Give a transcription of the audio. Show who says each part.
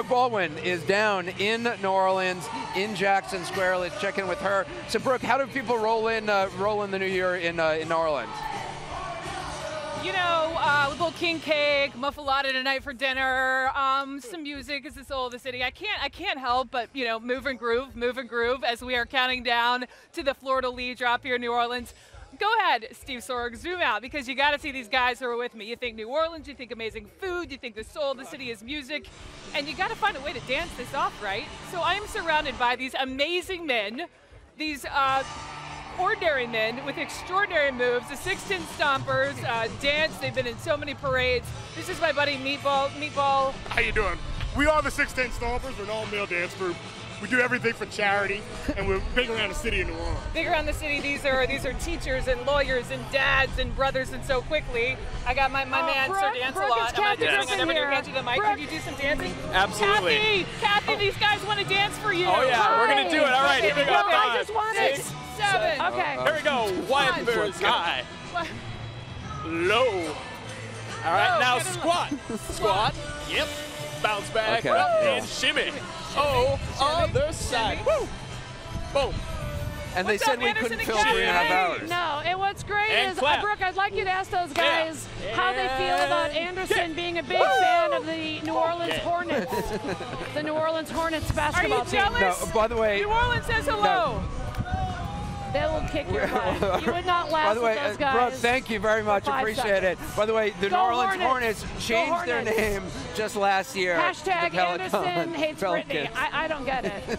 Speaker 1: Brooke Baldwin is down in New Orleans, in Jackson Square. Let's check in with her. So, Brooke, how do people roll in, uh, roll in the new year in, uh, in New Orleans?
Speaker 2: You know, uh, little king cake, muffuletta tonight for dinner, um, some music is the soul of the city. I can't, I can't help but you know move and groove, move and groove as we are counting down to the fleur-de-lis drop here in New Orleans. Go ahead, Steve Sorg, zoom out because you got to see these guys who are with me. You think New Orleans, you think amazing food, you think the soul of the city is music, and you got to find a way to dance this off, right? So I am surrounded by these amazing men, these. Uh, ordinary men with extraordinary moves. The 610 Stompers uh, dance. They've been in so many parades. This is my buddy Meatball. Meatball.
Speaker 3: How you doing? We are the 610 Stompers. We're an all-male dance group. We do everything for charity, and we're big around the city in New Orleans.
Speaker 2: Big around the city. These are these are teachers and lawyers and dads and brothers. And so quickly, I got my, my
Speaker 4: Oh,
Speaker 2: man
Speaker 4: Brooke,
Speaker 2: Sir Dance a lot.
Speaker 4: it's
Speaker 2: I'm gonna
Speaker 4: Griffin
Speaker 2: I'm gonna hand you the mic.
Speaker 4: Brooke.
Speaker 2: Could you do some dancing?
Speaker 5: Absolutely.
Speaker 2: Kathy, Kathy, these guys want to dance for you.
Speaker 5: Oh yeah, we're gonna do it. All right, here we go.
Speaker 4: Well, I just wanted-
Speaker 5: six,
Speaker 2: Seven.
Speaker 4: Okay.
Speaker 5: Here we go. One,
Speaker 2: One.
Speaker 5: first high, low. All right,
Speaker 2: Low,
Speaker 5: now
Speaker 2: get in
Speaker 5: squat. Squat. Yep. Bounce back
Speaker 1: Okay.
Speaker 5: up and shimmy. Oh, other side. Woo. Boom.
Speaker 1: And they
Speaker 2: What's
Speaker 1: said
Speaker 2: up,
Speaker 1: we
Speaker 2: Anderson
Speaker 1: couldn't
Speaker 2: and
Speaker 1: fill three and a half hours.
Speaker 4: No, and what's great
Speaker 5: And
Speaker 4: is,
Speaker 5: clap.
Speaker 4: uh, Brooke, I'd like you to ask those
Speaker 5: Yeah.
Speaker 4: guys how they feel about Anderson being a big fan of the New Orleans
Speaker 5: Yeah.
Speaker 4: Hornets, the New Orleans Hornets
Speaker 2: Are
Speaker 4: basketball
Speaker 2: you
Speaker 4: team.
Speaker 2: jealous?
Speaker 1: No, by the way,
Speaker 2: New Orleans says hello.
Speaker 4: They will kick your butt. You would not last
Speaker 1: By the way,
Speaker 4: with those
Speaker 1: uh,
Speaker 4: guys.
Speaker 1: Brooke, thank you very much. Appreciate it. By the way, the
Speaker 4: Go
Speaker 1: New Orleans
Speaker 4: Hornets.
Speaker 1: Hornets changed their name just last year.
Speaker 4: Hashtag Anderson hates.
Speaker 1: Pelicans.
Speaker 4: I, I don't get it.